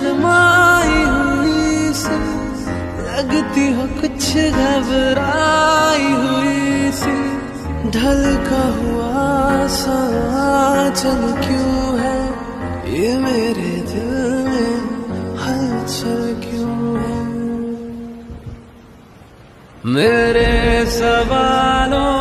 शर्माई हुई सी। लगती हो कुछ घबराई हुई सी। ढल का हुआ सा चल क्यों है? ये मेरे दिल में हलचल क्यों है? मेरे सवालों